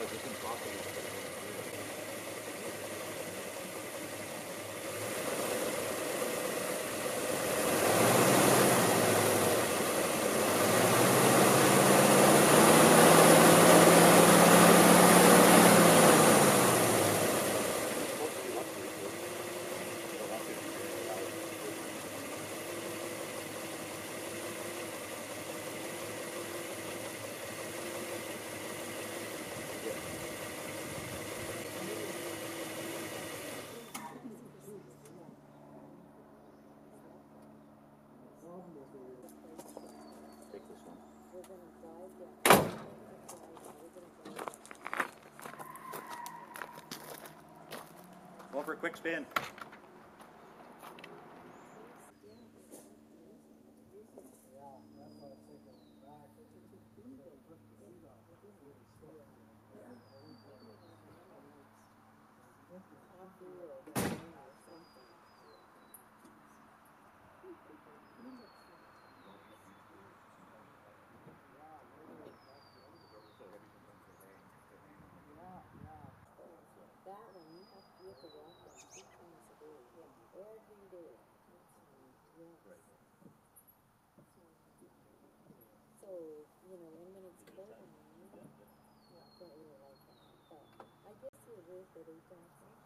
just because it's impossible to put Go for a quick spin. That one, you have, you have to walk that two times a day, every day. Yes. So, you know, and when it's cold, in the don't really like that, but I guess you're worth it eight times